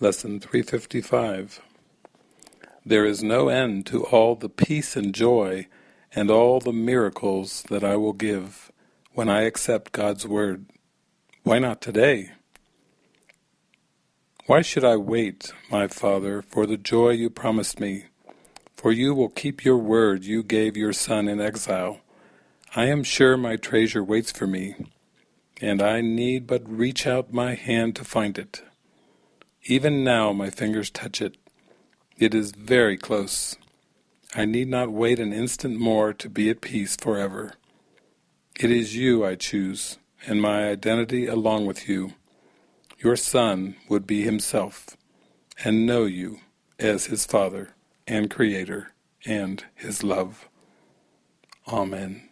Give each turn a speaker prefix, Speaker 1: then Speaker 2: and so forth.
Speaker 1: Lesson 355 There is no end to all the peace and joy and all the miracles that I will give when I accept God's Word. Why not today? Why should I wait, my Father, for the joy you promised me? For you will keep your word you gave your Son in exile. I am sure my treasure waits for me, and I need but reach out my hand to find it. Even now my fingers touch it. It is very close. I need not wait an instant more to be at peace forever. It is you I choose, and my identity along with you. Your Son would be himself, and know you as his Father and Creator and his love. Amen.